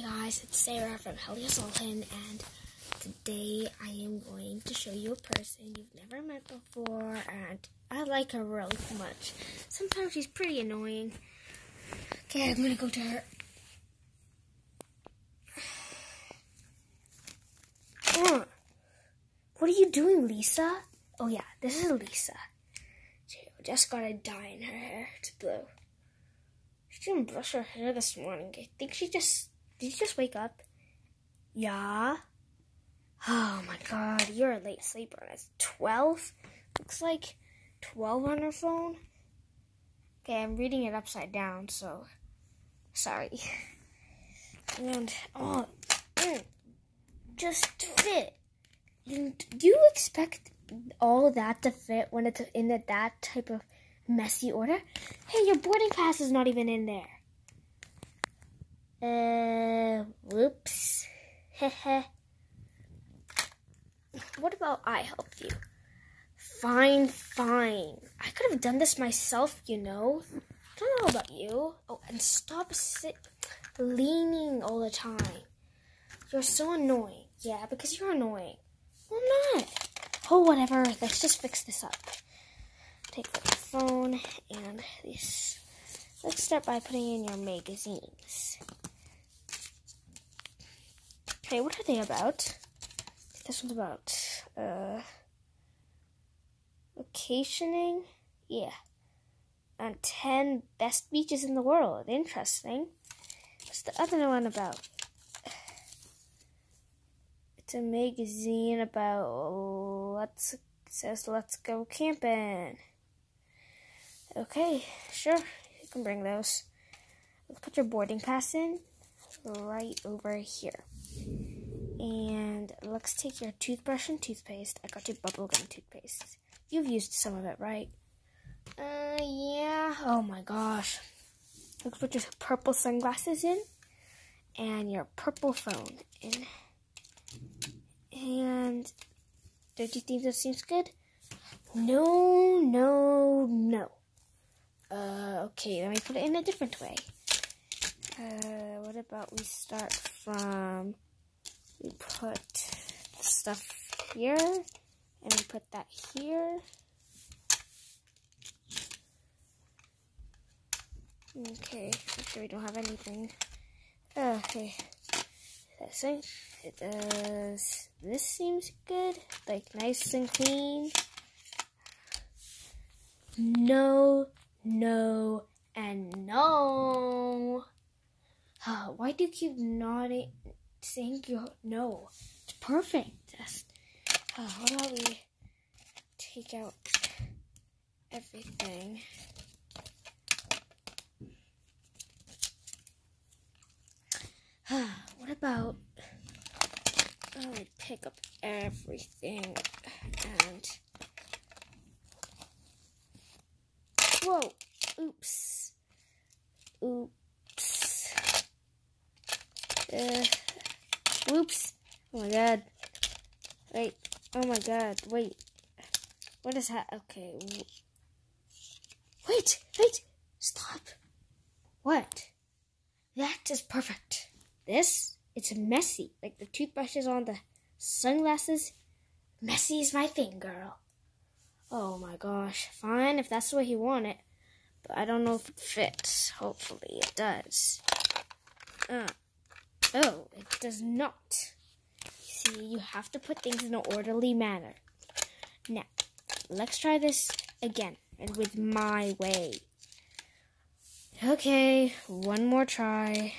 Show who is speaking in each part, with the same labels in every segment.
Speaker 1: Hey guys, it's Sarah from Helia Sultan, and today I am going to show you a person you've never met before, and I like her really much. Sometimes she's pretty annoying. Okay, I'm gonna go to her. What are you doing, Lisa? Oh yeah, this is Lisa. She just got a dye in her hair. It's blue. She didn't brush her hair this morning. I think she just did you just wake up? Yeah. Oh my god, you're a late sleeper. It's 12. Looks like 12 on her phone. Okay, I'm reading it upside down, so sorry. And oh, mm, just fit. do you expect all that to fit when it's in that type of messy order? Hey, your boarding pass is not even in there. Uh, whoops. what about I help you? Fine, fine. I could have done this myself, you know. I don't know about you. Oh, and stop sit leaning all the time. You're so annoying. Yeah, because you're annoying. Well, I'm not. Oh, whatever. Let's just fix this up. Take the phone and this. Let's start by putting in your magazines. Okay, what are they about? This one's about uh, vacationing. Yeah. And 10 best beaches in the world. Interesting. What's the other one about? It's a magazine about let's says let's go camping. Okay, sure. You can bring those. Let's put your boarding pass in right over here. And let's take your toothbrush and toothpaste. I got your bubblegum toothpaste. You've used some of it, right? Uh, yeah. Oh my gosh. Let's put your purple sunglasses in and your purple phone in. And don't you think that seems good? No, no, no. Uh, okay, let me put it in a different way. Uh, what about we start from, we put stuff here, and we put that here. Okay, make sure we don't have anything. Okay, this thing, it does, this seems good, like nice and clean. No, no, and no. Why do you keep nodding, saying you no? It's perfect. Uh, what about we take out everything? what about I would pick up everything and whoa oops oops uh, whoops. Oh my god. Wait. Oh my god. Wait. What is that? Okay. Wait. Wait. Stop. What? That is perfect. This, it's messy. Like the toothbrushes on the sunglasses. Messy is my thing, girl. Oh my gosh. Fine, if that's the way he want it. But I don't know if it fits. Hopefully it does. Uh. Oh, it does not. See, you have to put things in an orderly manner. Now, let's try this again, and with my way. Okay, one more try.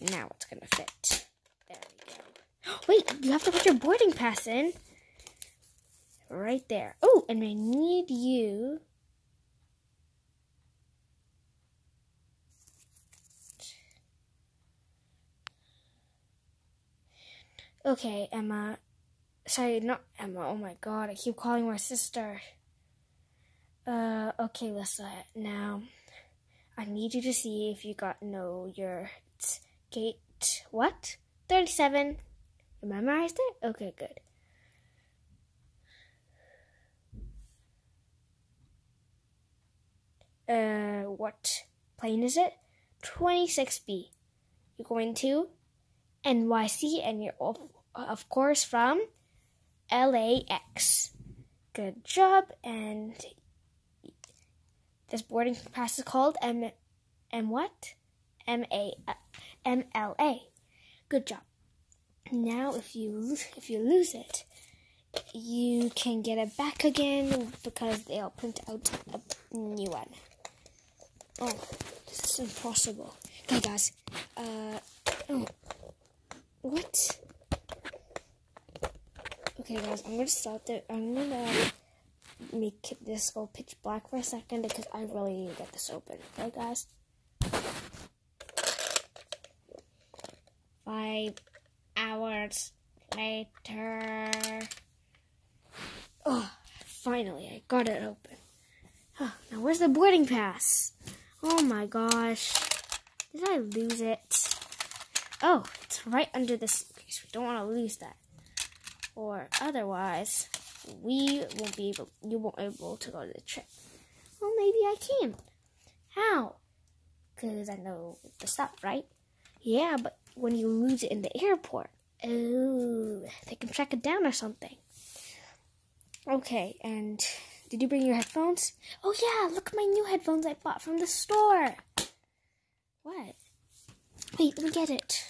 Speaker 1: Now it's gonna fit. There we go. Wait, you have to put your boarding pass in. Right there. Oh, and I need you Okay, Emma. Sorry, not Emma. Oh my god, I keep calling my sister. Uh, okay, Lisa. Now, I need you to see if you got no your gate. What? 37. You memorized it? Okay, good. Uh, what plane is it? 26B. you're going to NYC and you're of, of course from LAX. Good job. And this boarding pass is called M M what? M A M L A. Good job. Now if you if you lose it, you can get it back again because they'll print out a new one. Oh, this is impossible. Okay, guys. Uh, oh, what? Okay, guys, I'm gonna stop there. I'm gonna make this go pitch black for a second because I really need to get this open. Okay, guys. Five hours later. Oh, finally, I got it open. Now, where's the boarding pass? Oh my gosh. Did I lose it? Oh, it's right under the suitcase. We don't want to lose that. Or otherwise, we won't be able, you won't be able to go to the trip. Well, maybe I can. How? Because I know the stuff, right? Yeah, but when you lose it in the airport, oh, they can track it down or something. Okay, and did you bring your headphones? Oh yeah, look at my new headphones I bought from the store. What? Wait, let me get it.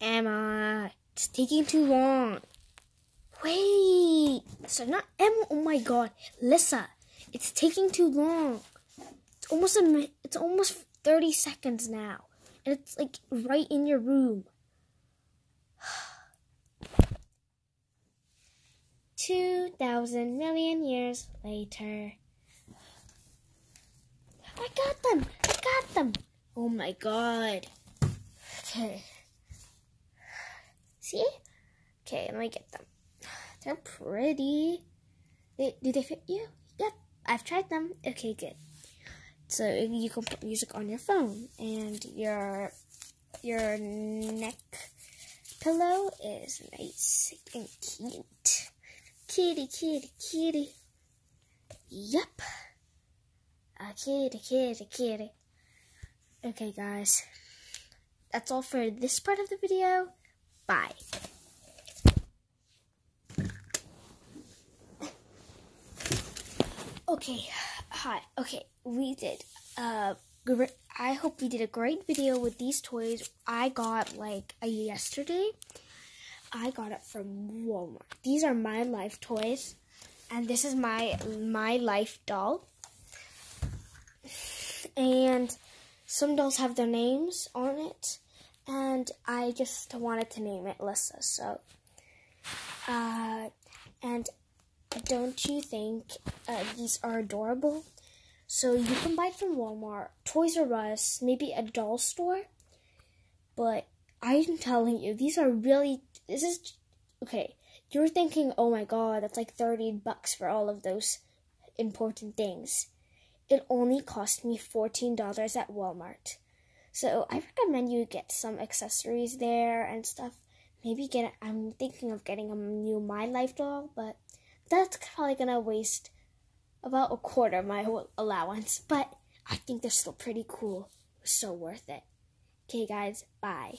Speaker 1: Emma, it's taking too long. Wait, so not Emma. Oh my God, Lissa, it's taking too long. It's almost a. It's almost thirty seconds now. And it's like right in your room. Two thousand million years later. I got them! I got them! Oh my god. Okay. See? Okay, let me get them. They're pretty. They, do they fit you? Yep, I've tried them. Okay, good. So you can put music on your phone, and your your neck pillow is nice and cute. Kitty, kitty, kitty. Yep. A kitty, kitty, kitty. Okay, guys. That's all for this part of the video. Bye. Okay, hi. Okay, we did. Uh, I hope we did a great video with these toys. I got like a yesterday. I got it from Walmart. These are my life toys, and this is my my life doll. And some dolls have their names on it, and I just wanted to name it Lissa. So, uh, and don't you think uh, these are adorable? So you can buy from Walmart, Toys R Us, maybe a doll store. But I'm telling you, these are really. This is okay. You're thinking, oh my god, that's like 30 bucks for all of those important things. It only cost me $14 at Walmart. So I recommend you get some accessories there and stuff. Maybe get. I'm thinking of getting a new My Life doll, but that's probably gonna waste about a quarter of my allowance. But I think they're still pretty cool. So worth it. Okay, guys. Bye.